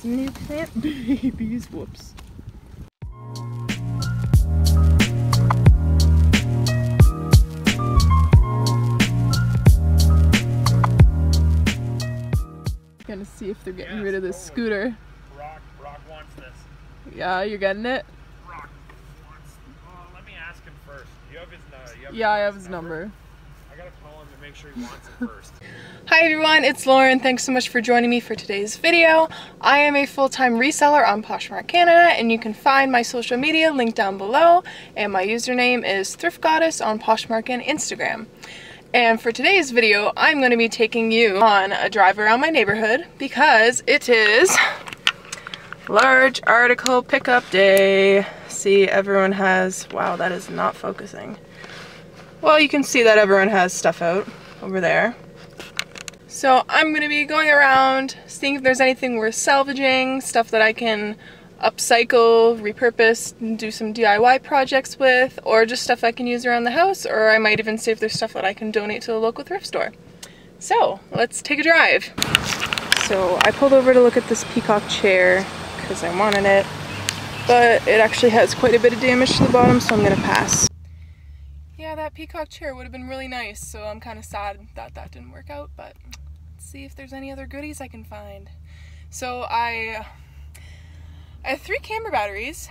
some new plant babies. Whoops. Gonna see if they're getting Yes, rid of this scooter. Rock, Rock wants this. Yeah, you're getting it? Rock wants. Oh, let me ask him first. You have his, uh, you have Yeah, I have his number. I Hi everyone, it's Lauren. Thanks so much for joining me for today's video. I am a full-time reseller on Poshmark Canada and you can find my social media linked down below and my username is Thrift Gawdess on Poshmark and Instagram. And for today's video, I'm going to be taking you on a drive around my neighborhood because it is large article pickup day. See, everyone has, wow, that is not focusing. Well, you can see that everyone has stuff out over there. So I'm going to be going around seeing if there's anything worth salvaging, stuff that I can upcycle, repurpose, and do some DIY projects with, or just stuff I can use around the house, or I might even see if there's stuff that I can donate to the local thrift store. So let's take a drive. So I pulled over to look at this peacock chair because I wanted it, but it actually has quite a bit of damage to the bottom, so I'm going to pass. Yeah, that peacock chair would have been really nice, so I'm kind of sad that that didn't work out, but let's see if there's any other goodies I can find. So I, I have three camera batteries,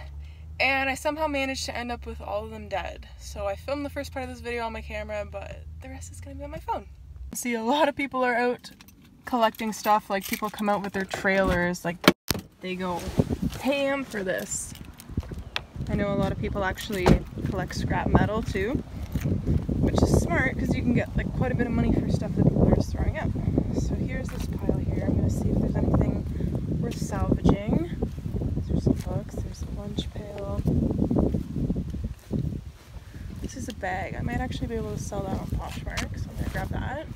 and I somehow managed to end up with all of them dead. So I filmed the first part of this video on my camera, but the rest is to be on my phone. See, a lot of people are out collecting stuff, like people come out with their trailers, like they go ham for this. I know a lot of people actually collect scrap metal too, which is smart because you can get like quite a bit of money for stuff that people are just throwing out. So here's this pile here. I'm gonna see if there's anything worth salvaging. There's some books. There's a lunch pail. This is a bag. I might actually be able to sell that on Poshmark, so I'm gonna grab that.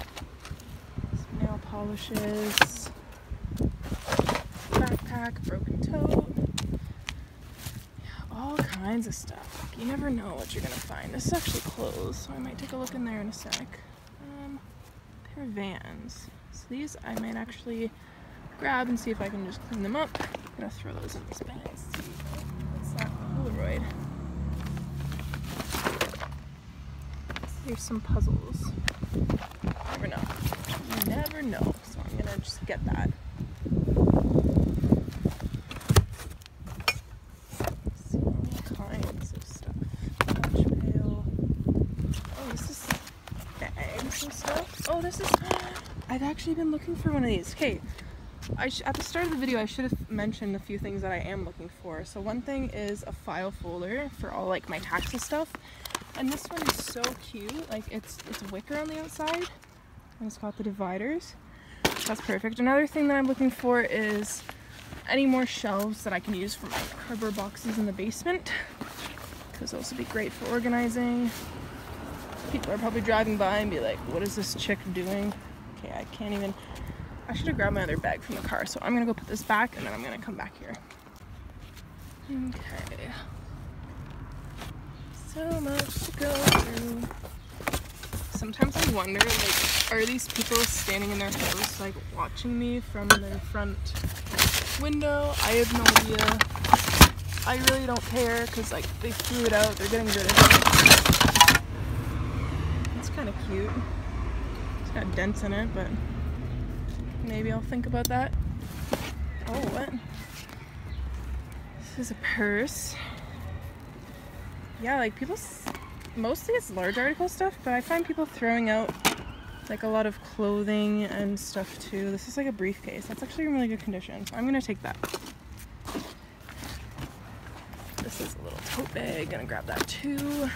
Some nail polishes. Backpack, broken tote all kinds of stuff. You never know what you're gonna find. This is actually closed, so I might take a look in there in a sec. Um, pair of Vans. So these I might actually grab and see if I can just clean them up. I'm gonna throw those in this bag. What's that Polaroid. Here's some puzzles. Never know. You never know. So I'm gonna just get that. See all kinds of stuff. Lunch pail. Oh, this is bags and stuff. Oh, this is. I've actually been looking for one of these. Okay, at the start of the video, I should have mentioned a few things that I am looking for. So one thing is a file folder for all like my taxes stuff, and this one is so cute. Like it's it's wicker on the outside, and it's got the dividers. That's perfect. Another thing that I'm looking for is any more shelves that I can use for my cardboard boxes in the basement because those would be great for organizing. People are probably driving by and be like, what is this chick doing? Okay, I can't even. I should have grabbed my other bag from the car, so I'm gonna go put this back and then I'm gonna come back here. Okay. So much to go through. Sometimes I wonder, like, are these people standing in their house, like, watching me from their front window? I have no idea. I really don't care because like they threw it out. They're getting rid of it. Kind of cute. It's got dents in it, but maybe I'll think about that. Oh, what? This is a purse. Yeah, like people. Mostly it's large article stuff, but I find people throwing out like a lot of clothing and stuff too. This is like a briefcase. That's actually in really good condition. So I'm gonna take that. This is a little tote bag. Gonna grab that too.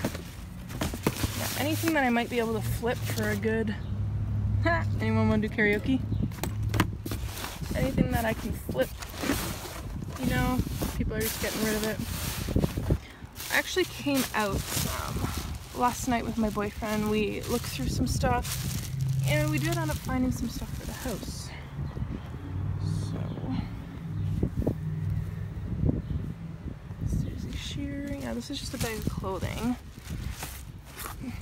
Anything that I might be able to flip for a good. Anyone want to do karaoke? Anything that I can flip. You know, people are just getting rid of it. I actually came out um, last night with my boyfriend. We looked through some stuff, and we did end up finding some stuff for the house. So, Susie Shear. Yeah, this is just a bag of clothing. And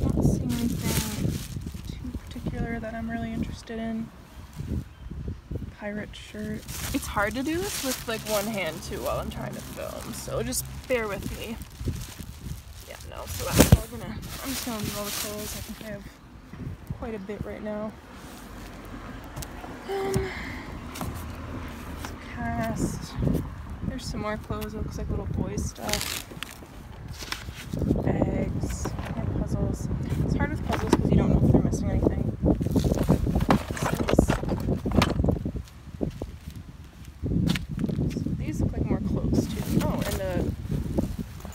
not seeing anything too particular that I'm really interested in. pirate shirt. It's hard to do this with like one hand too while I'm trying to film, so just bear with me. Yeah, no, so that's all gonna, I'm just gonna leave all the clothes. I think I have quite a bit right now. Um, cast. There's some more clothes. It looks like little boy stuff. Bags. More puzzles. It's hard with puzzles because you don't know if they're missing anything. So these look like more clothes too. Oh, and the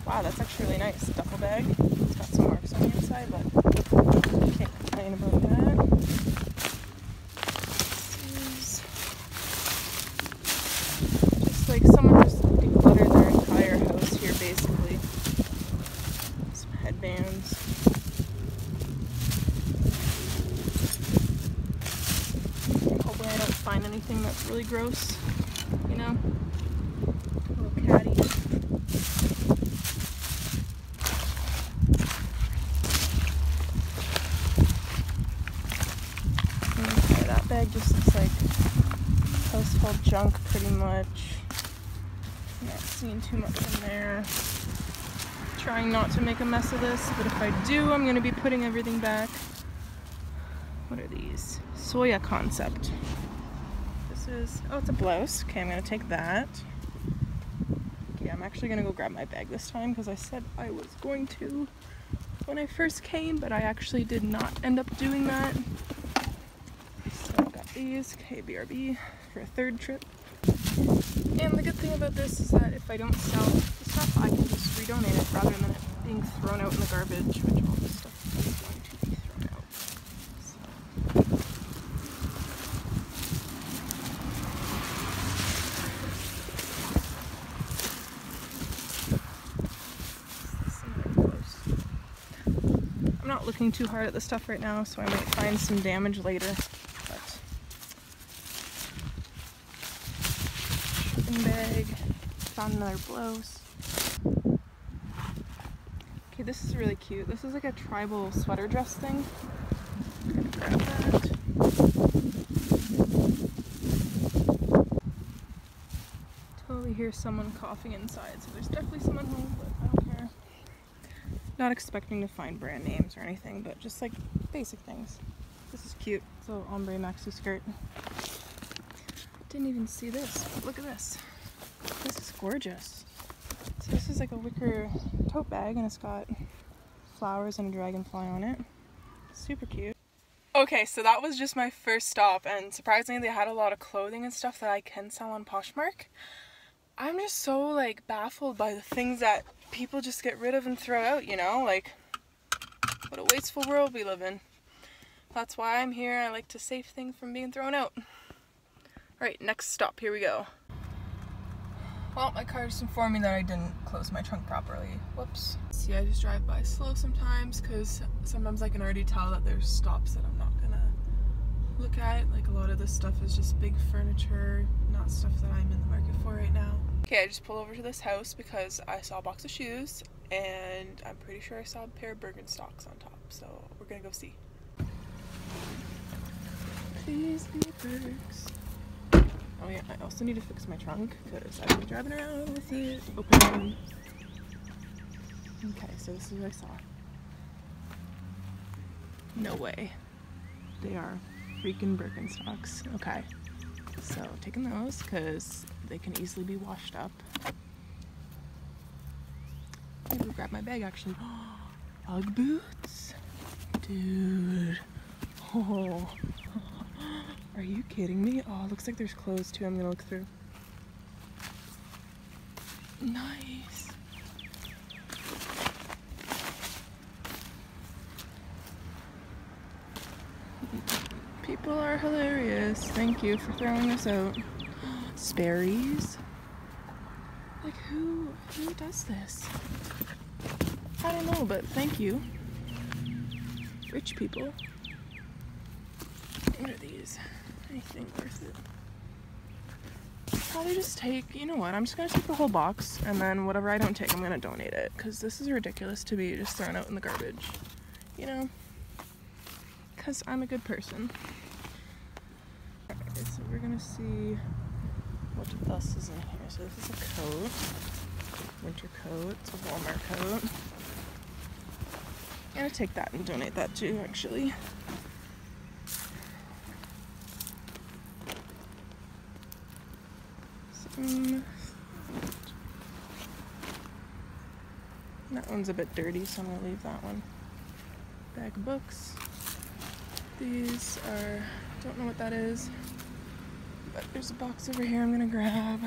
wow, that's actually really nice. Duffel bag. It's got some marks on the inside, but can't complain about that. This is just like someone just decluttered their entire house here, basically. Some headbands. Hopefully, I don't find anything that's really gross. You know, little caddy. Okay, that bag just looks like household junk pretty much. Not seeing too much in there. Trying not to make a mess of this, but if I do, I'm gonna be putting everything back. What are these? Soya concept. Is, oh, it's a blouse. Okay, I'm gonna take that. Okay, I'm actually gonna go grab my bag this time because I said I was going to when I first came, but I actually did not end up doing that. So I got these, KBRB, for a third trip. And the good thing about this is that if I don't sell the stuff, I can just redonate it rather than it being thrown out in the garbage, which all this stuff is going to be thrown out. So. Some other clothes. I'm not looking too hard at the stuff right now, so I might find some damage later. But shopping bag, found another blouse. Okay, this is really cute. This is like a tribal sweater dress thing. Grab that. Totally hear someone coughing inside, so there's definitely someone home, but. Not expecting to find brand names or anything, but just like basic things. This is cute. It's a little ombre maxi skirt. Didn't even see this. Look at this. This is gorgeous. So this is like a wicker tote bag and it's got flowers and a dragonfly on it. Super cute. Okay, so that was just my first stop and surprisingly they had a lot of clothing and stuff that I can sell on Poshmark. I'm just so like baffled by the things that people just get rid of and throw out, you know? Like, what a wasteful world we live in. That's why I'm here. I like to save things from being thrown out. Alright, next stop. Here we go. Well, my car just informed me that I didn't close my trunk properly. Whoops. See, I just drive by slow sometimes because sometimes I can already tell that there's stops that I'm not gonna look at. Like a lot of this stuff is just big furniture, not stuff that I'm in the market for right now. Okay, I just pulled over to this house because I saw a box of shoes and I'm pretty sure I saw a pair of Birkenstocks on top. So we're gonna go see. Please be Birks. Oh yeah, I also need to fix my trunk because I've been driving around with it open. Okay, so this is what I saw. No way. They are freaking Birkenstocks. Okay. So taking those because they can easily be washed up. Gonna grab my bag actually. Ugg boots? Dude. Oh. Are you kidding me? Oh, looks like there's clothes too. I'm gonna look through. Nice. People are hilarious. Thank you for throwing this out. Sperry's. Like who who does this? I don't know, but thank you. Rich people. What are these? Anything worth it? Probably just take, you know what, I'm just gonna take the whole box and then whatever I don't take, I'm gonna donate it. Because this is ridiculous to be just thrown out in the garbage. You know? Because I'm a good person. We're gonna see what else is in here. So this is a coat, winter coat. It's a Walmart coat. I'm gonna take that and donate that too, actually. That one's a bit dirty, so I'm gonna leave that one. Bag of books. These are, don't know what that is, but there's a box over here I'm gonna grab.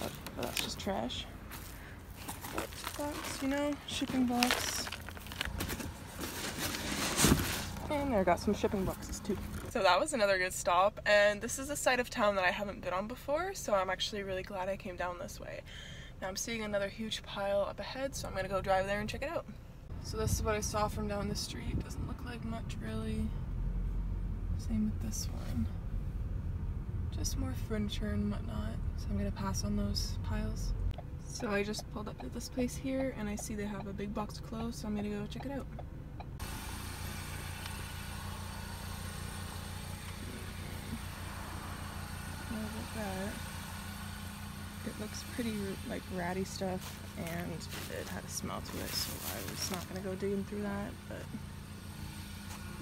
Oh, that's just trash. Box, you know, shipping box. And I got some shipping boxes too. So that was another good stop, and this is a side of town that I haven't been on before, so I'm actually really glad I came down this way. Now I'm seeing another huge pile up ahead, so I'm gonna go drive there and check it out. So this is what I saw from down the street. Doesn't look like much really. Same with this one. Just more furniture and whatnot. So I'm gonna pass on those piles. So I just pulled up to this place here and I see they have a big box of clothes, so I'm gonna go check it out. Look at that. It looks pretty like ratty stuff and it had a smell to it, so I was not gonna go digging through that, but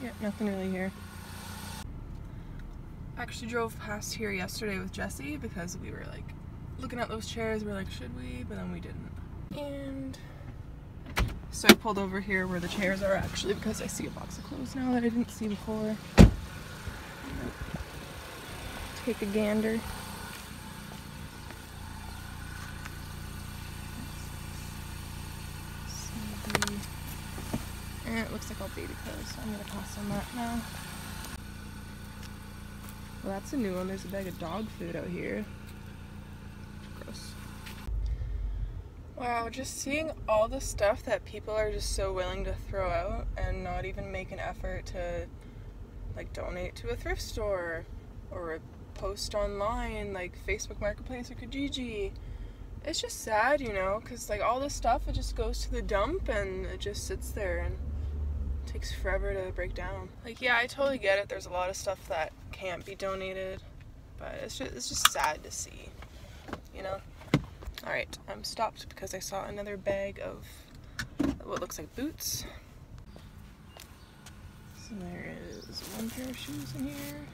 yeah, nothing really here. Actually drove past here yesterday with Jesse because we were like looking at those chairs, we are like, should we? But then we didn't. And so I pulled over here where the chairs are actually because I see a box of clothes now that I didn't see before. Take a gander. And it looks like all baby clothes, so I'm gonna pass on that now. Well, that's a new one. There's a bag of dog food out here. Gross. Wow, just seeing all the stuff that people are just so willing to throw out and not even make an effort to like donate to a thrift store or post online like Facebook Marketplace or Kijiji it's just sad, you know, because like all this stuff, it just goes to the dump and it just sits there and takes forever to break down. Like, yeah, I totally get it. There's a lot of stuff that can't be donated, but it's just it's just sad to see, you know. All right, I'm stopped because I saw another bag of what looks like boots. So there is one pair of shoes in here,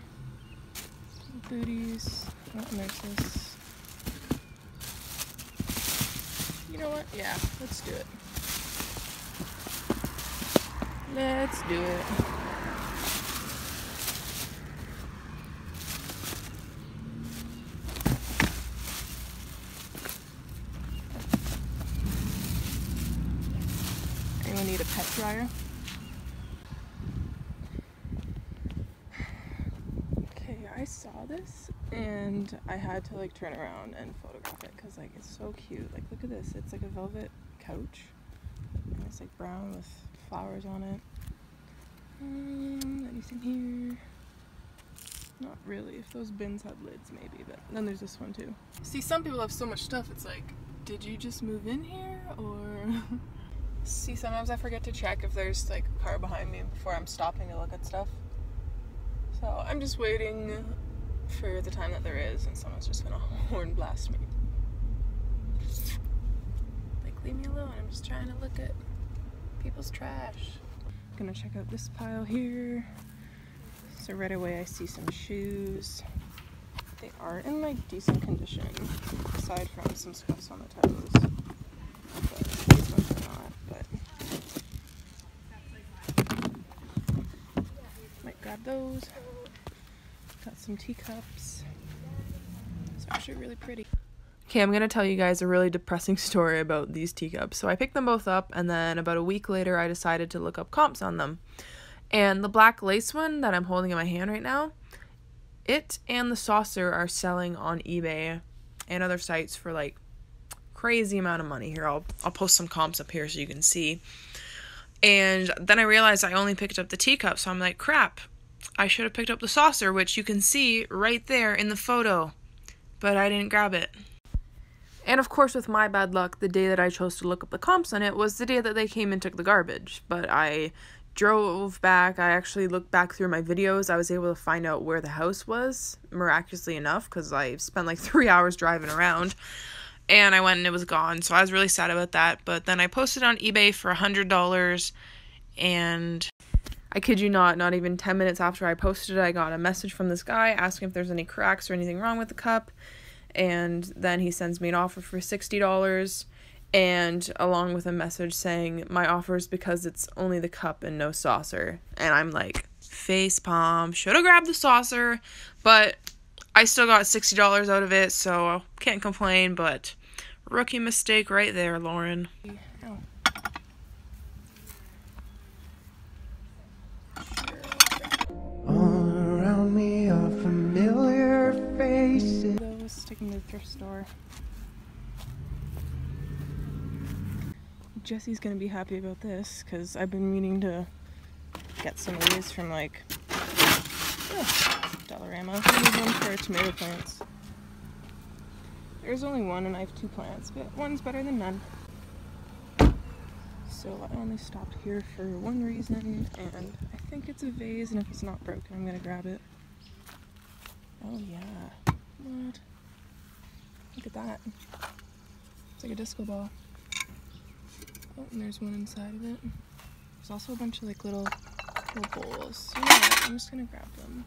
booties. Oh, there's this You know what? Yeah, let's do it. Let's do it. Anyone need a pet dryer? Okay, I saw this and I had to like turn around and photograph it because like it's so cute. Like look at this, it's like a velvet couch and it's like brown with flowers on it. Um, anything here? Not really. If those bins had lids, maybe. But then there's this one too. See, some people have so much stuff. It's like, did you just move in here, or? See, sometimes I forget to check if there's like a car behind me before I'm stopping to look at stuff. So I'm just waiting for the time that there is, and someone's just gonna horn blast me. Like, leave me alone. I'm just trying to look at people's trash. Gonna check out this pile here. So right away I see some shoes. They are in like decent condition, aside from some scuffs on the toes. But some teacups. It's actually really pretty. Okay, I'm gonna tell you guys a really depressing story about these teacups. So I picked them both up, and then about a week later, I decided to look up comps on them. And the black lace one that I'm holding in my hand right now, it and the saucer are selling on eBay and other sites for like crazy amount of money. Here, I'll I'll post some comps up here so you can see. And then I realized I only picked up the teacup, so I'm like, crap. I should have picked up the saucer, which you can see right there in the photo, but I didn't grab it. And of course, with my bad luck, the day that I chose to look up the comps on it was the day that they came and took the garbage. But I drove back, I actually looked back through my videos. I was able to find out where the house was, miraculously enough, because I spent like three hours driving around. And I went and it was gone. So I was really sad about that. But then I posted on eBay for a $100. And I kid you not, not even 10 minutes after I posted it, I got a message from this guy asking if there's any cracks or anything wrong with the cup. And then he sends me an offer for $60 and along with a message saying my offer is because it's only the cup and no saucer. And I'm like, face palm, should have grabbed the saucer, but I still got $60 out of it, so I can't complain, but rookie mistake right there, Lauren. Sticking the store. Jesse's gonna be happy about this because I've been meaning to get some of these from like oh, Dollarama. Need one for tomato plants. There's only one and I have two plants, but one's better than none. So I only stopped here for one reason and I think it's a vase and if it's not broken I'm gonna grab it. Oh yeah. What? Look at that. It's like a disco ball. Oh, and there's one inside of it. There's also a bunch of like little little bowls. What? I'm just gonna grab them.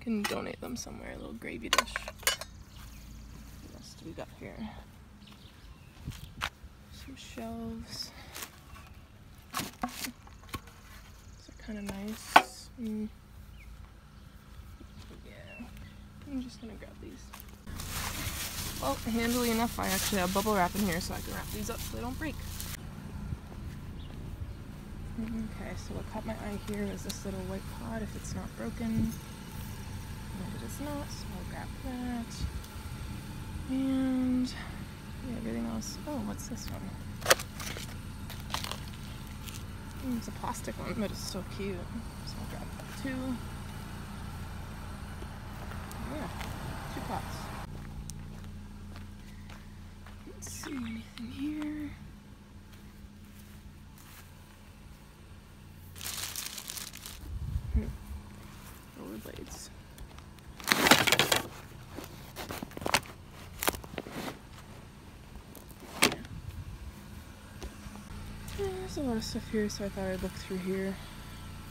Can donate them somewhere, a little gravy dish. What else do we got here? Some shelves. These are kind of nice. Mm. Yeah. I'm just gonna grab these. Well, handily enough, I actually have bubble wrap in here so I can wrap these up so they don't break. Okay, so what caught my eye here was this little white pod if it's not broken. And it is not, so I'll grab that. And yeah, everything else. Oh, what's this one? Mm, it's a plastic one, but it's so cute. So I'll grab that too. Yeah, two pots. Let's see anything here. Hmm. Rollerblades. Yeah, There's a lot of stuff here, so I thought I'd look through here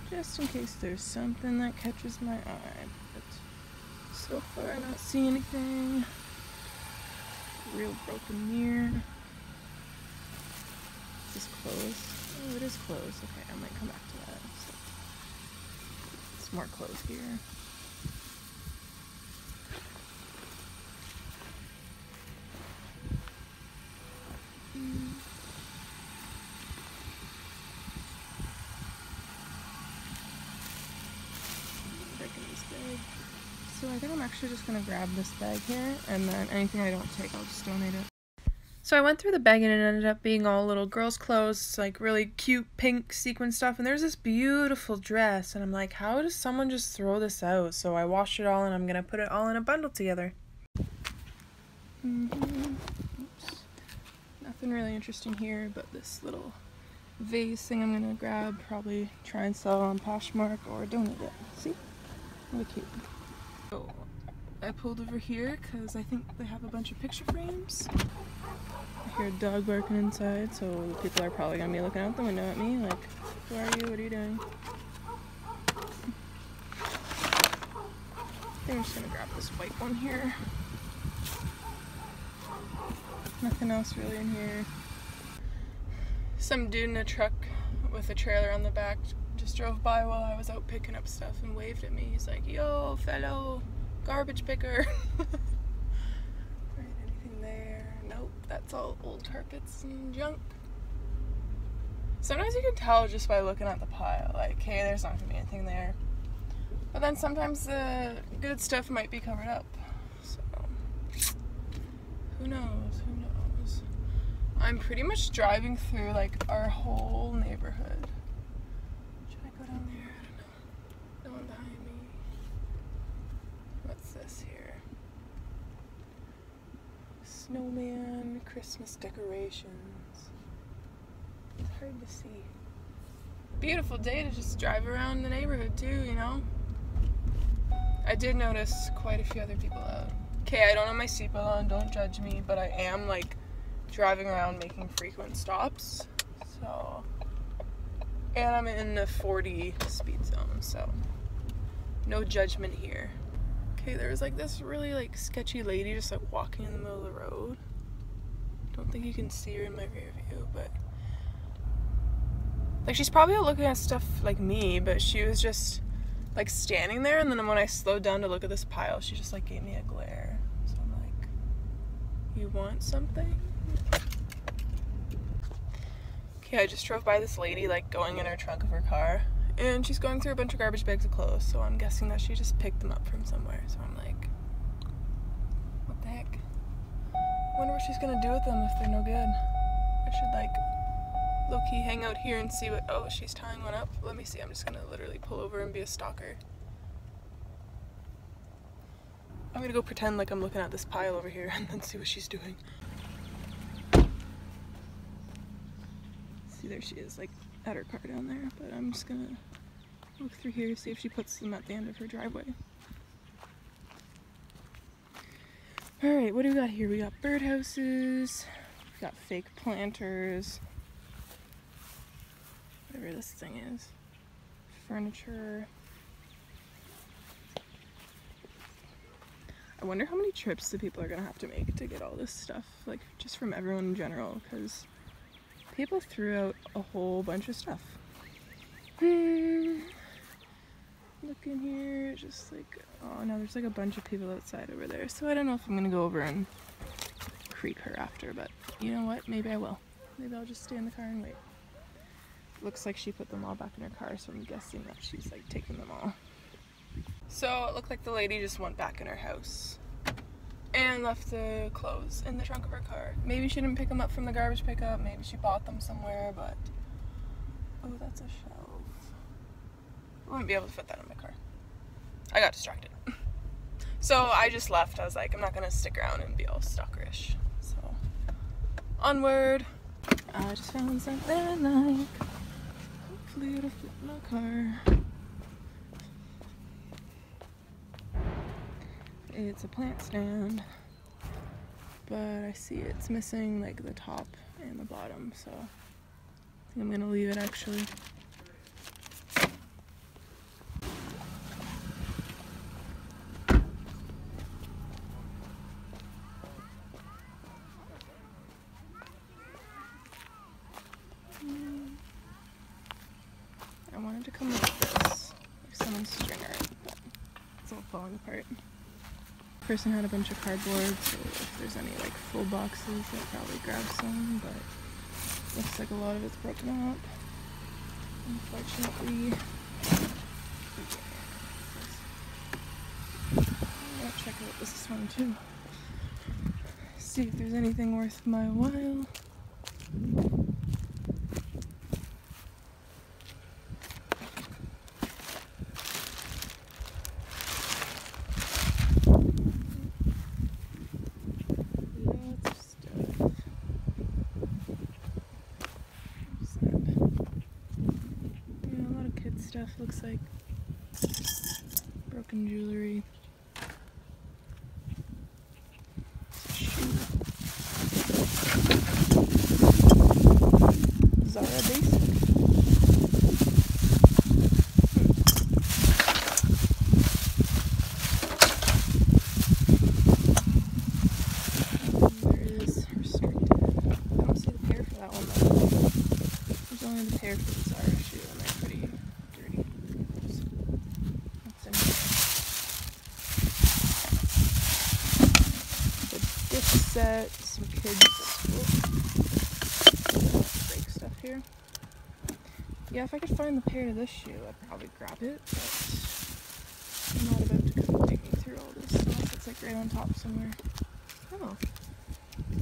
just in case there's something that catches my eye. But so far, I don't see anything. Real broken mirror. Is this closed? Oh, it is closed. Okay, I might come back to that. So, it's more closed here. Mm. Breaking this bag. So I think I'm actually just gonna grab this bag here, and then anything I don't take, I'll just donate it. So I went through the bag and it ended up being all little girls' clothes, like really cute pink sequin stuff. And there's this beautiful dress, and I'm like, how does someone just throw this out? So I washed it all, and I'm gonna put it all in a bundle together. hmm Oops. Nothing really interesting here, but this little vase thing I'm gonna grab, probably try and sell on Poshmark or donate it. See? Really cute. So I pulled over here because I think they have a bunch of picture frames. I hear a dog barking inside, so the people are probably gonna be looking out the window at me like, who are you? What are you doing? I think I'm just gonna grab this white one here. Nothing else really in here. Some dude in a truck with a trailer on the back just drove by while I was out picking up stuff and waved at me. He's like, yo, fellow garbage picker. Right, anything there? Nope, that's all old carpets and junk. Sometimes you can tell just by looking at the pile, like, hey, there's not gonna be anything there. But then sometimes the good stuff might be covered up. So, who knows? Who knows? I'm pretty much driving through like our whole neighborhood. Should I go down there? I don't know. No one behind me. What's this here? Snowman, Christmas decorations. It's hard to see. Beautiful day to just drive around the neighborhood too, you know? I did notice quite a few other people out. Okay, I don't have my seatbelt on, don't judge me, but I am like driving around making frequent stops. So, and I'm in the 40 speed zone, so no judgment here. Okay, there was like this really like sketchy lady just like walking in the middle of the road. Don't think you can see her in my rear view, but like she's probably looking at stuff like me, but she was just like standing there and then when I slowed down to look at this pile, she just like gave me a glare. So I'm like, you want something? Okay, I just drove by this lady like going in her trunk of her car and she's going through a bunch of garbage bags of clothes, so I'm guessing that she just picked them up from somewhere. So I'm like, what the heck? wonder what she's gonna do with them if they're no good. I should like low key hang out here and see what. Oh, she's tying one up. Let me see. I'm just gonna literally pull over and be a stalker. I'm gonna go pretend like I'm looking at this pile over here and then see what she's doing. See, there she is, like at her car down there. But I'm just gonna look through here, to see if she puts them at the end of her driveway. Alright, what do we got here? We got birdhouses, we got fake planters, whatever this thing is, furniture. I wonder how many trips the people are gonna have to make to get all this stuff, like just from everyone in general, because people threw out a whole bunch of stuff. Hmm. Look in here, just like, oh no, there's like a bunch of people outside over there. So I don't know if I'm gonna go over and creep her after, but you know what? Maybe I will. Maybe I'll just stay in the car and wait. Looks like she put them all back in her car, so I'm guessing that she's like taking them all. So it looked like the lady just went back in her house and left the clothes in the trunk of her car. Maybe she didn't pick them up from the garbage pickup, maybe she bought them somewhere, but oh, that's a shelf. I wouldn't be able to fit that in my car. I got distracted. So I just left. I was like, I'm not gonna stick around and be all stalkerish. So onward. I just found something like. Hopefully it'll fit my car. It's a plant stand, but I see it's missing like the top and the bottom, so I think I'm gonna leave it actually. I wanted to come with this, like someone's stringer, but it's all falling apart. Person had a bunch of cardboard, so if there's any like full boxes, I'll probably grab some, but looks like a lot of it's broken up. Unfortunately. I'll check out this one too. See if there's anything worth my while. Lots of stuff. Sad. Yeah, a lot of kid stuff looks like broken jewelry. Shoe. Zara Basic. There is restricted. I don't see the pair for that one though. There's only the pair for the Zara shoe and they're pretty dirty. So, What's in here? The gift set, some kids break stuff here. Yeah, if I could find the pair to this shoe, I'd probably grab it, but I'm not about to go digging through all this stuff. It's like right on top somewhere. Oh.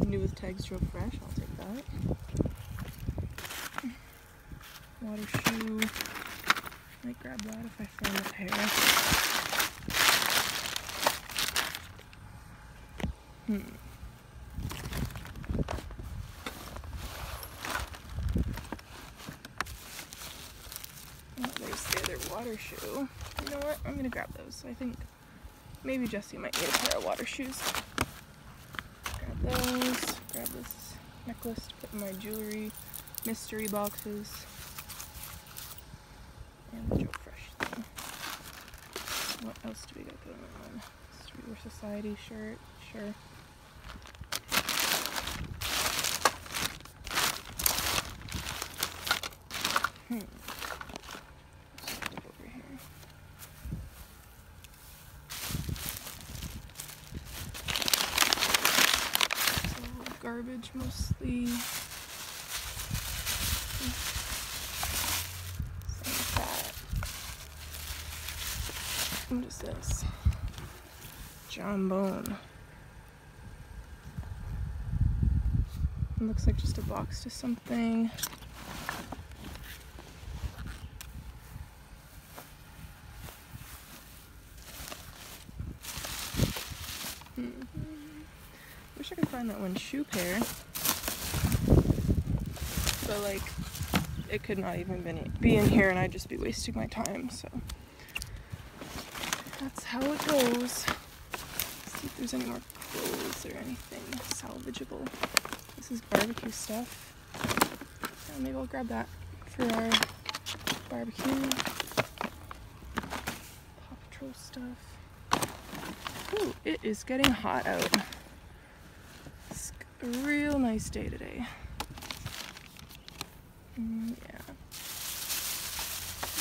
New with tags Joe Fresh, I'll take that. Water shoe. Might grab that if I find a pair. Hmm. water shoe. You know what? I'm gonna grab those. I think maybe Jesse might need a pair of water shoes. Grab those. Grab this necklace to put in my jewelry mystery boxes. And the Joe Fresh thing. What else do we got going on? Streetwear Society shirt. Sure. Hmm. Let's look over here. So mostly. Of that. What is this? John Bone. It looks like just a box to something. Mhm. Wish I could find that one shoe pair. But like, it could not even be in here and I'd just be wasting my time, so. That's how it goes. see if there's any more clothes or anything salvageable. This is barbecue stuff. Yeah, maybe I'll grab that for our barbecue. Paw Patrol stuff. Ooh, it is getting hot out. It's a real nice day today. Mm, yeah.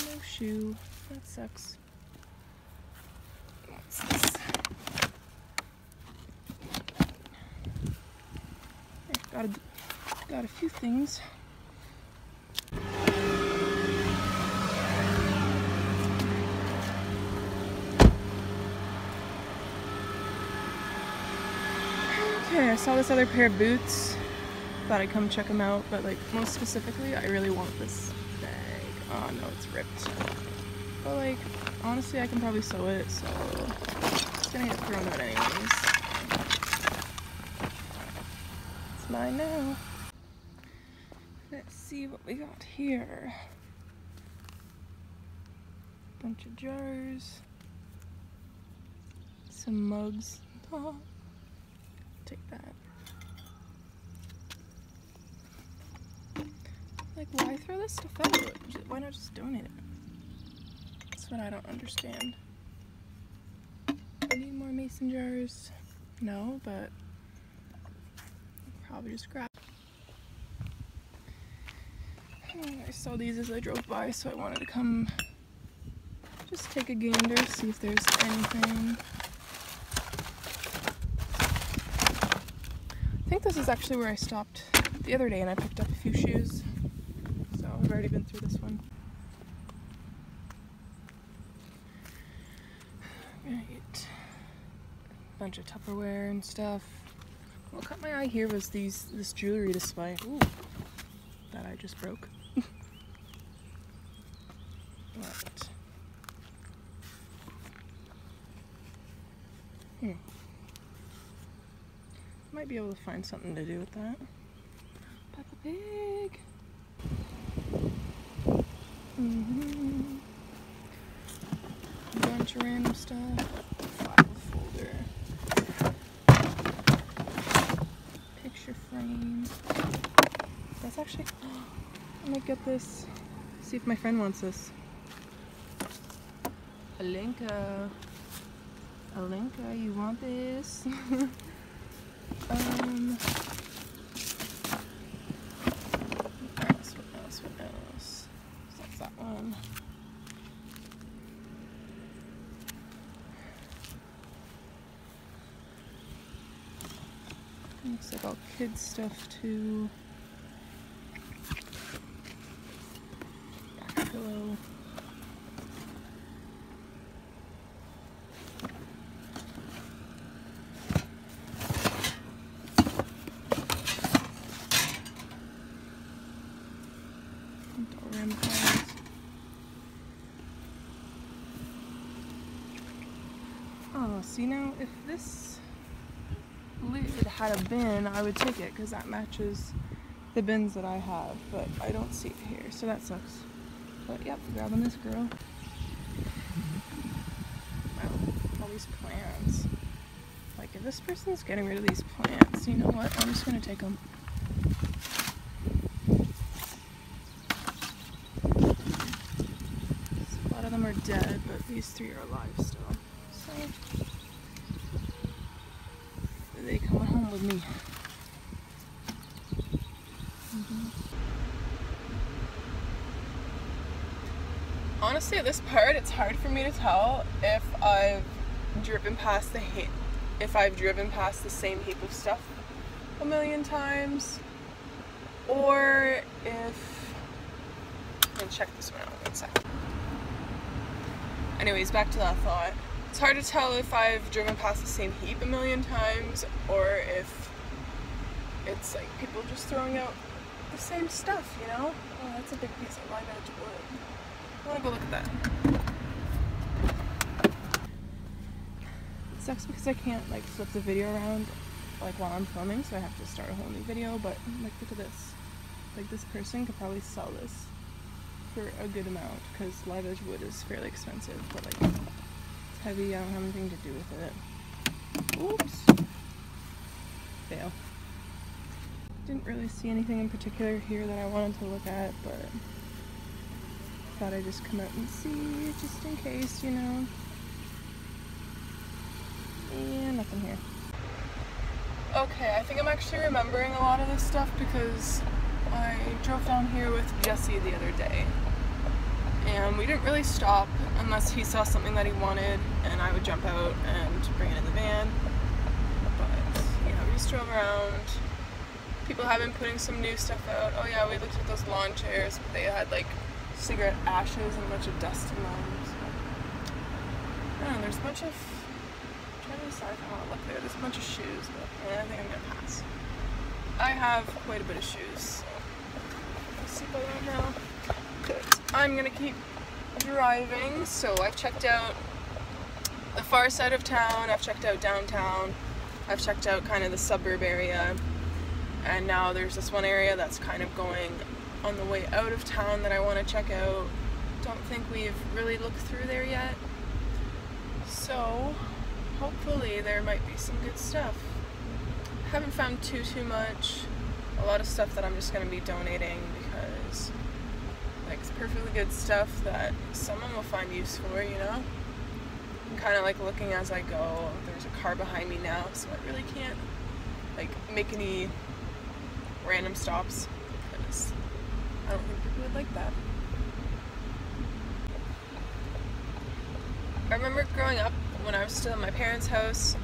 No shoe. That sucks. What's this? Okay, Got a, got a few things. Okay, I saw this other pair of boots. Thought I'd come check them out, but like most specifically, I really want this bag. Oh no, it's ripped. But like, honestly, I can probably sew it, so it's gonna get thrown out anyways. It's mine now. Let's see what we got here. Bunch of jars. Some mugs. Oh, take that. Like, why throw this stuff out? Why not just donate it? That's what I don't understand. I need more mason jars. No, but I'll probably just grab. I saw these as I drove by, so I wanted to come just take a gander, see if there's anything. I think this is actually where I stopped the other day and I picked up a few shoes. I've already been through this one. Right. Bunch of Tupperware and stuff. What caught my eye here was these this jewelry display. Ooh. That I just broke. what? Hmm. Might be able to find something to do with that. Peppa Pig. Hmm Bunch of random stuff. File folder. Picture frame. That's actually. I might get this. See if my friend wants this. Alinka. Alinka, you want this? um. What else? What else? What else? So that's that one. Looks like all kids stuff too. Pillow. Oh, see now if this lid had a bin, I would take it because that matches the bins that I have, but I don't see it here, so that sucks. But yep, grabbing this girl. Wow, all these plants. Like, if this person's getting rid of these plants, you know what? I'm just gonna take them. A lot of them are dead, but these three are alive still. So, they coming home with me. Mm-hmm. Honestly, at this part, it's hard for me to tell if I've driven past the heap, if I've driven past the same heap of stuff a million times, or if. Let me check this one out one second. Anyways, back to that thought. It's hard to tell if I've driven past the same heap a million times, or if it's like people just throwing out the same stuff, you know? Oh, that's a big piece of live edge wood. I wanna go look at that. It sucks because I can't like flip the video around like while I'm filming, so I have to start a whole new video. But like, look at this. Like this person could probably sell this for a good amount because live edge wood is fairly expensive. But like, heavy. I don't have anything to do with it. Oops. Fail. Didn't really see anything in particular here that I wanted to look at, but thought I'd just come out and see just in case, you know. And nothing here. Okay, I think I'm actually remembering a lot of this stuff because I drove down here with Jesse the other day. And we didn't really stop unless he saw something that he wanted and I would jump out and bring it in the van. But, yeah, we just drove around. People have been putting some new stuff out. Oh yeah, we looked at those lawn chairs, but they had like cigarette ashes and a bunch of dust in them. So. There's a bunch of. I'm trying to decide if I want to look there. There's a bunch of shoes, but I think I'm gonna pass. I have quite a bit of shoes. So. Let's see I now. I'm gonna keep driving. So I've checked out the far side of town. I've checked out downtown. I've checked out kind of the suburb area. And now there's this one area that's kind of going on the way out of town that I want to check out. Don't think we've really looked through there yet. So, hopefully there might be some good stuff. Haven't found too too much. A lot of stuff that I'm just going to be donating because perfectly good stuff that someone will find use for, you know? I'm kind of like looking as I go. There's a car behind me now, so I really can't like make any random stops because I don't think people would like that. I remember growing up when I was still in my parents' house,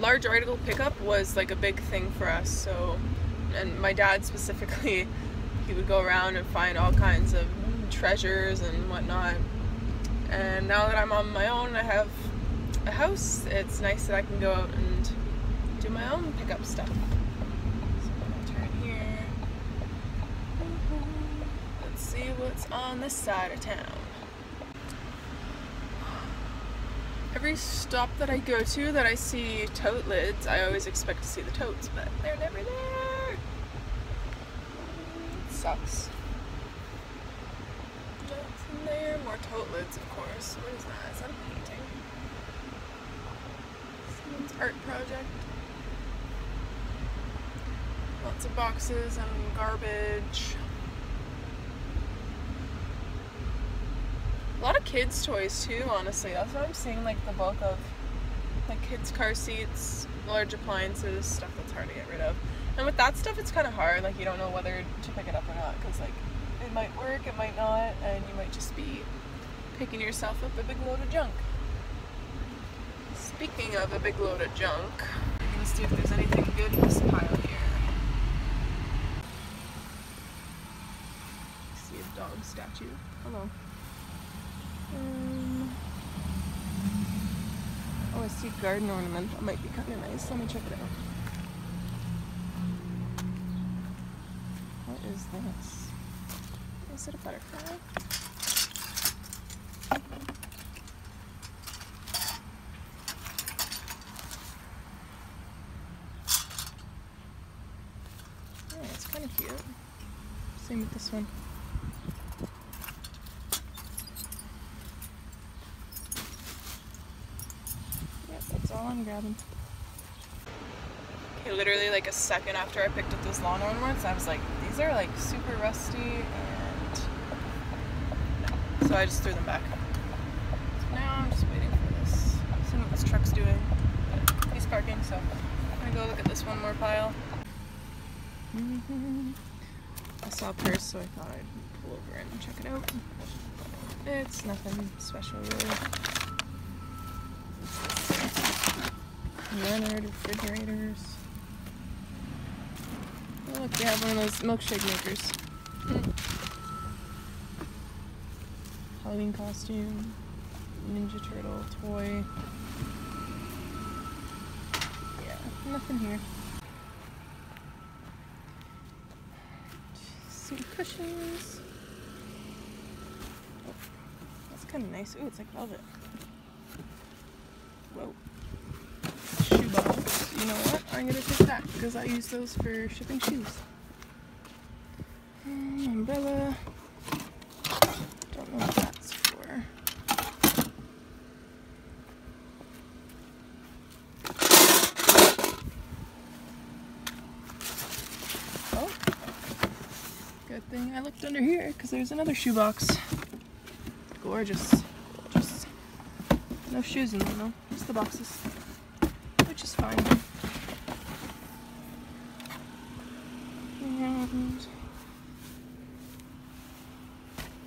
large article pickup was like a big thing for us. So, and my dad specifically, he would go around and find all kinds of treasures and whatnot. And now that I'm on my own, I have a house. It's nice that I can go out and do my own pickup stuff. So gonna turn here. Let's see what's on this side of town. Every stop that I go to that I see tote lids, I always expect to see the totes, but they're never there. It sucks. Nothing lids, of course. What is that? Is that a painting? Someone's art project. Lots of boxes and garbage. A lot of kids' toys too, honestly. That's what I'm seeing like the bulk of. Like kids' car seats, large appliances, stuff that's hard to get rid of. And with that stuff, it's kind of hard. Like you don't know whether to pick it up or not because like it might work, it might not, and you might just be picking yourself up a big load of junk. Speaking of a big load of junk, I'm gonna see if there's anything good in this pile here. See a dog statue. Hello. Um, oh, I see a garden ornament. That might be kind of nice. Let me check it out. What is this? Is it a butterfly? Yeah, it's kind of cute. This one. on grabbing. Okay, literally like a second after I picked up those lawn ornaments, I was like, these are like super rusty and. So I just threw them back. So now I'm just waiting for this. Seeing what this truck's doing. But he's parking, so I'm gonna go look at this one more pile. I saw a so I thought I'd pull over and check it out. It's nothing special, really. Leonard refrigerators. Oh, look, they have one of those milkshake makers. Halloween costume, Ninja Turtle toy. Yeah, nothing here. Some. Oh, that's kind of nice. Ooh, it's like velvet. Whoa. Shoe box. You know what? I'm gonna take that because I use those for shipping shoes. Um, umbrella. Don't know what that's for. Oh. Good thing I looked under here because there's another shoebox. Gorgeous. Gorgeous. No shoes in there, no. just the boxes. Which is fine. And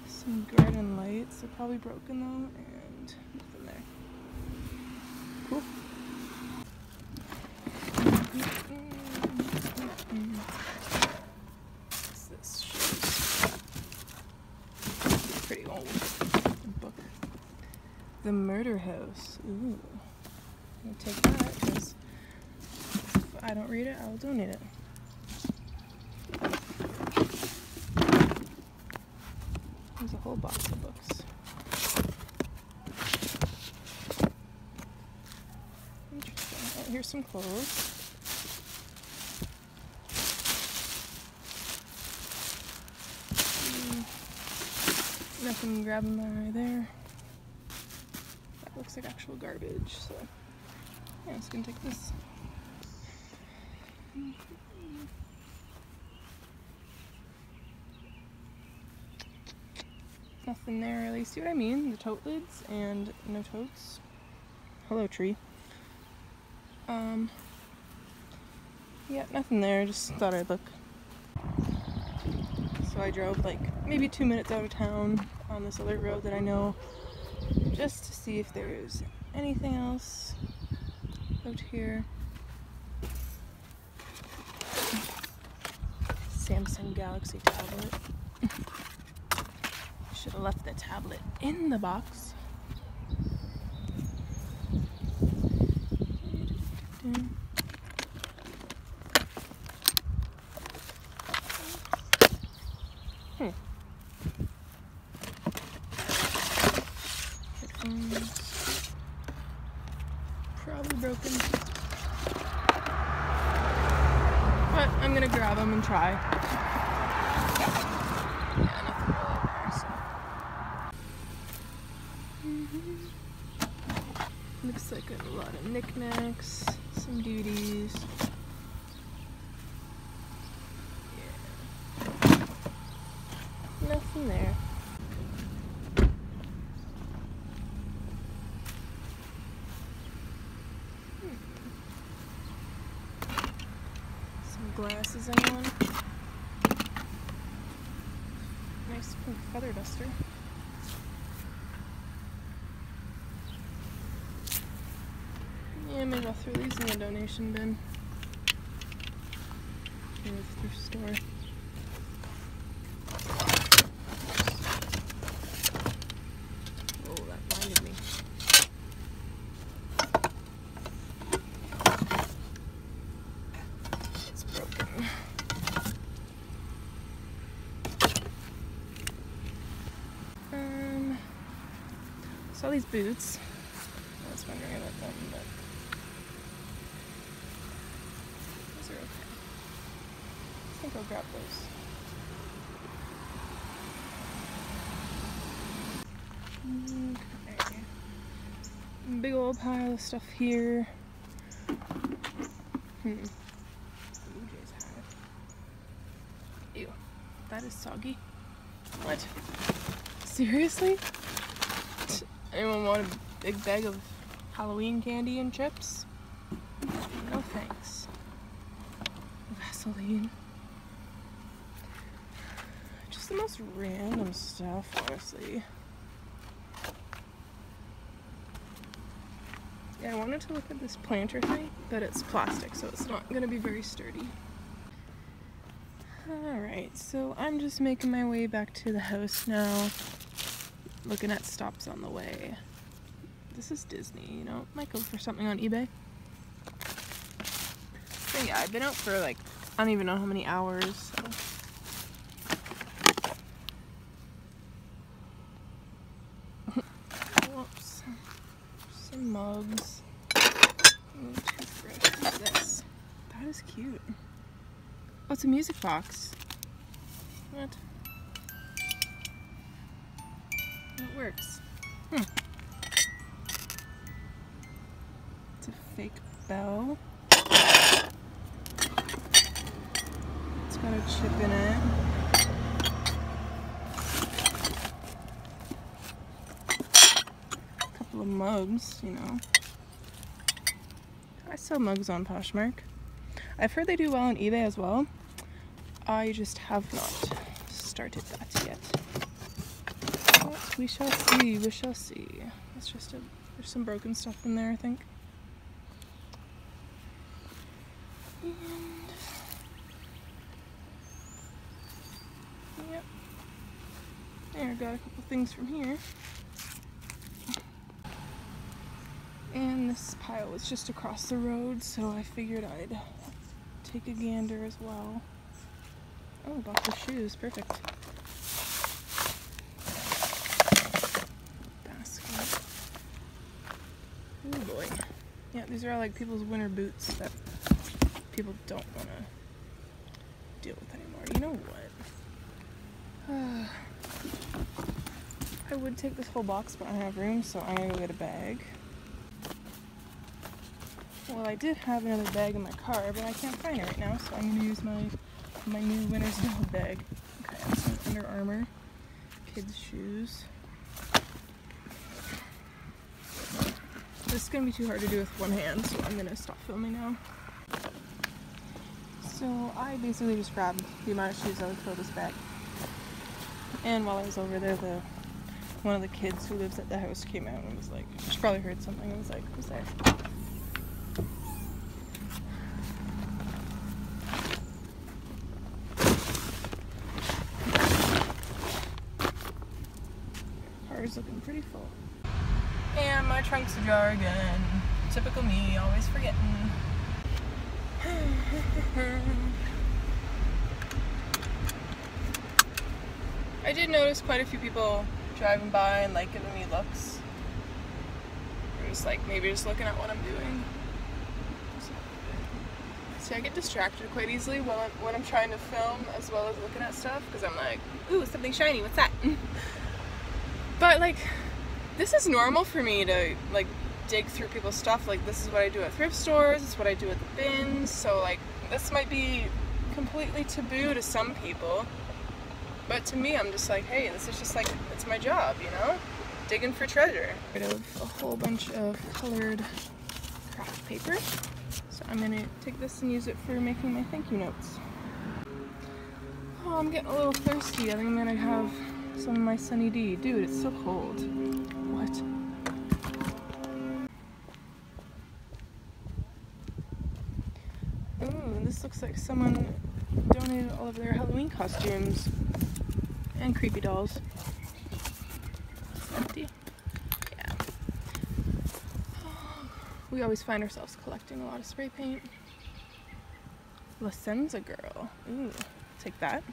some garden lights. They're probably broken though, and nothing there. Cool. What's this? Shoes. Pretty old book. The Murder House. Ooh. Gonna take that because if I don't read it, I will donate it. There's a whole box of books. Interesting. Oh, here's some clothes. Mm, Nothing grabbing my eye there. Looks like actual garbage, so yeah, I'm just gonna take this. Nothing there really. See what I mean? The tote lids and no totes. Hello, tree. Um, yeah, nothing there. Just thought I'd look. So I drove like maybe two minutes out of town on this other road that I know just to see if there's anything else out here. Samsung Galaxy tablet. Should have left the tablet in the box. Hmm. Headphones. Probably broken. But I'm gonna grab them and try. Yeah, nothing really there, so. Mhm. Looks like a lot of knickknacks, some duties. Yeah. Nothing there. Some glasses in one. Nice pink feather duster. Yeah, maybe I'll throw these in the donation bin. At the thrift store. Oh, that blinded me. It's broken. Um, saw these boots. I was wondering about them, but those are okay. I think I'll grab those. Okay. Big old pile of stuff here. Hmm. Ew. That is soggy. What? Seriously? Anyone want a big bag of Halloween candy and chips? No thanks. Vaseline. Just the most random stuff, honestly. Yeah, I wanted to look at this planter thing, but it's plastic, so it's not gonna be very sturdy. Alright, so I'm just making my way back to the house now, looking at stops on the way. This is Disney, you know, might go for something on eBay. So yeah, I've been out for like, I don't even know how many hours, so. Whoops. Some mugs. That is cute. Oh, it's a music box. What? Works. Hmm. It's a fake bell. It's got a chip in it. A couple of mugs, you know. I sell mugs on Poshmark. I've heard they do well on eBay as well. I just have not started that yet. We shall see, we shall see. It's just a, there's some broken stuff in there, I think. And, yep. There, got a couple things from here. And this pile was just across the road, so I figured I'd take a gander as well. Oh, box of shoes, perfect. Basket. Oh boy. Yeah, these are all like people's winter boots that people don't want to deal with anymore. You know what? I would take this whole box, but I don't have room, so I'm gonna go get a bag. Well, I did have another bag in my car, but I can't find it right now, so I'm gonna use my my new winter's dog bag. Okay, I have some Under Armour kids' shoes. This is gonna be too hard to do with one hand, so I'm gonna stop filming now. So I basically just grabbed the amount of shoes I would fill this bag. And while I was over there, the one of the kids who lives at the house came out and was like, she probably heard something and was like, who's there? Car's looking pretty full. And my trunk's ajar again. Typical me, always forgetting. I did notice quite a few people driving by and like giving me looks. Or just like maybe just looking at what I'm doing. See, I get distracted quite easily when I'm, when I'm trying to film as well as looking at stuff because I'm like, ooh, something shiny, what's that? but like, this is normal for me to like dig through people's stuff. Like, this is what I do at thrift stores, it's what I do at the bins. So, like, this might be completely taboo to some people. But to me, I'm just like, hey, this is just like, it's my job, you know? Digging for treasure. Rid of a whole bunch of colored craft paper. So I'm gonna take this and use it for making my thank you notes. Oh, I'm getting a little thirsty. I think I'm gonna have some of my Sunny D. Dude, it's so cold. What? Ooh, this looks like someone donated all of their Halloween costumes and creepy dolls. It's empty. Yeah. We always find ourselves collecting a lot of spray paint. La Senza girl. Ooh, take that.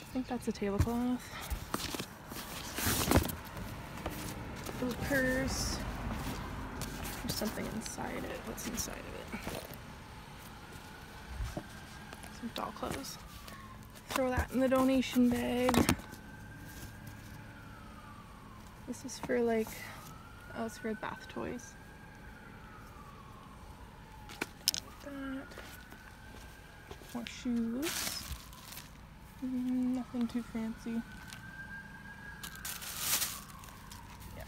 I think that's a tablecloth. Little purse. There's something inside it. What's inside of it? Some doll clothes. Throw that in the donation bag. This is for like, oh, it's for bath toys. that. More shoes. Mm, nothing too fancy. Yeah.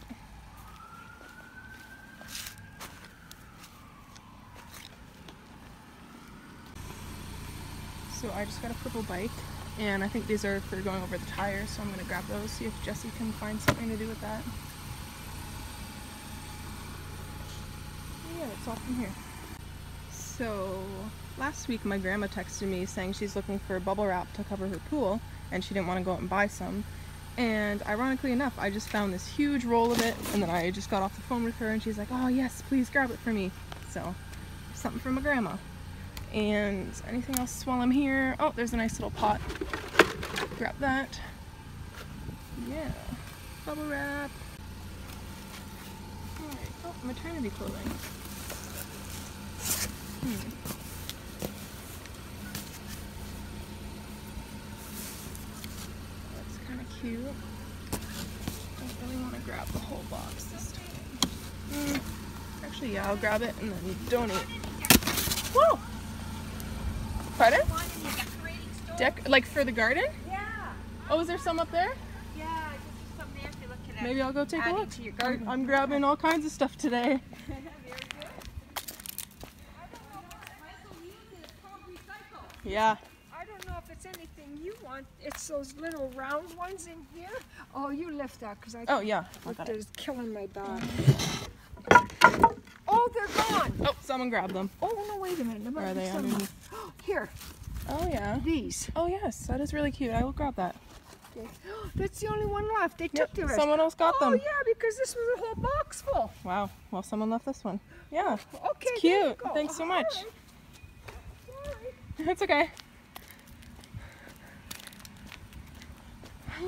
So I just got a purple bike, and I think these are for going over the tires, so I'm gonna grab those, see if Jesse can find something to do with that. Yeah, it's all from here. So last week my grandma texted me saying she's looking for a bubble wrap to cover her pool and she didn't want to go out and buy some. And ironically enough, I just found this huge roll of it and then I just got off the phone with her and she's like, oh yes, please grab it for me. So something from my grandma. And anything else while I'm here? Oh, there's a nice little pot. Grab that. Yeah. Bubble wrap. Alright. Oh, maternity clothing. Hmm. That's kind of cute. Don't really want to grab the whole box this time. Mm. Actually, yeah, I'll grab it and then donate. Whoa! Pardon? Dec like for the garden? Yeah, Oh, is there some up there? yeah, this there if you're looking at. Maybe I'll go take a look. I'm. I'm grabbing all kinds of stuff today. Very good. I don't know what Michael uses, it's called recycle. Yeah. I don't know if it's anything you want. It's those little round ones in here. Oh, you lift that because I Oh, yeah. I got it. killing my back. Oh, they're gone. Oh, someone grabbed them. Oh no, wait a minute. There might are they? Here, Oh, yeah. these. Oh, yes. That is really cute. I will grab that. Okay. That's the only one left. They Yep, took the rest. someone else got oh them. Oh, yeah, because this was a whole box full. Wow. Well, someone left this one. Yeah. Okay, It's cute. Thanks so much. right. Sorry. It's okay.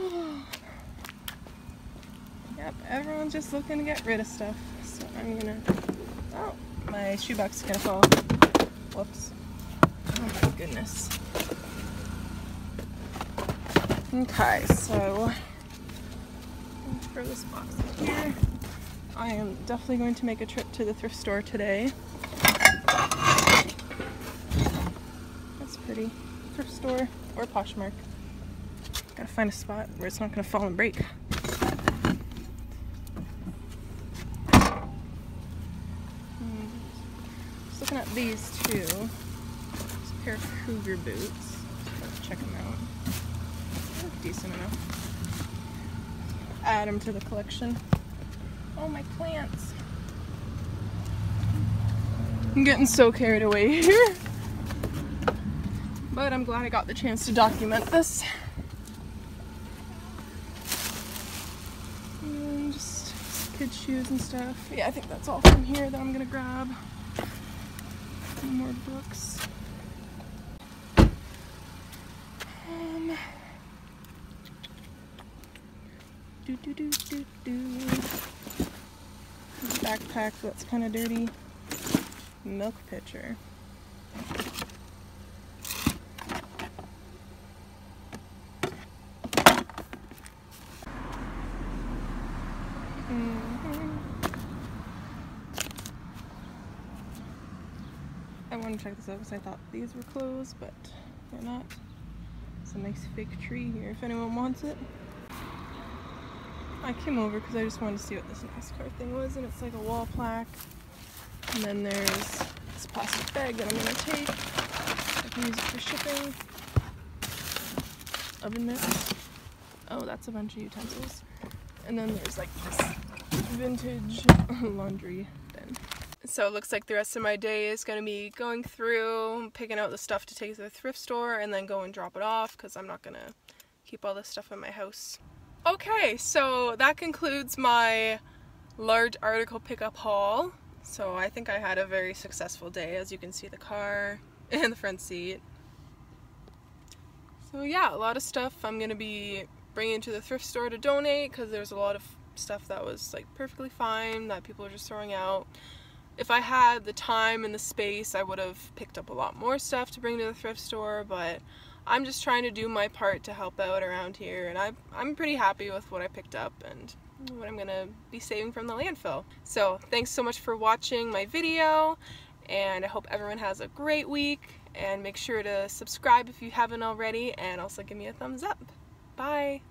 yep, everyone's just looking to get rid of stuff. So I'm gonna. Oh, my shoebox is gonna fall. Whoops. Goodness. Okay, so. This box here. I am definitely going to make a trip to the thrift store today. That's pretty. Thrift store or Poshmark. Gotta find a spot where it's not gonna fall and break. Hmm. Just looking at these two. This pair of cougar boots. Let's check them out. They look decent enough. Add them to the collection. Oh, my plants. I'm getting so carried away here. But I'm glad I got the chance to document this. And just kids' shoes and stuff. Yeah, I think that's all from here that I'm gonna grab. Some more books. Um, do do do do do. That's kind of dirty. Milk pitcher. Mhm. I want to check this out because I thought these were closed, but they're not. It's a nice fake tree here if anyone wants it. I came over because I just wanted to see what this NASCAR thing was, and it's like a wall plaque. And then there's this plastic bag that I'm gonna take. I can use it for shipping. Oven mitts. Oh, that's a bunch of utensils. And then there's like this vintage laundry bin. So it looks like the rest of my day is going to be going through, picking out the stuff to take to the thrift store, and then go and drop it off because I'm not going to keep all this stuff in my house. Okay, so that concludes my large article pickup haul. So I think I had a very successful day, as you can see the car and the front seat. So yeah, a lot of stuff I'm going to be bringing to the thrift store to donate because there's a lot of stuff that was like perfectly fine that people are just throwing out. If I had the time and the space, I would have picked up a lot more stuff to bring to the thrift store, but I'm just trying to do my part to help out around here, and I, I'm pretty happy with what I picked up and what I'm to be saving from the landfill. So thanks so much for watching my video, And I hope everyone has a great week. And make sure to subscribe if you haven't already, and also give me a thumbs up. Bye.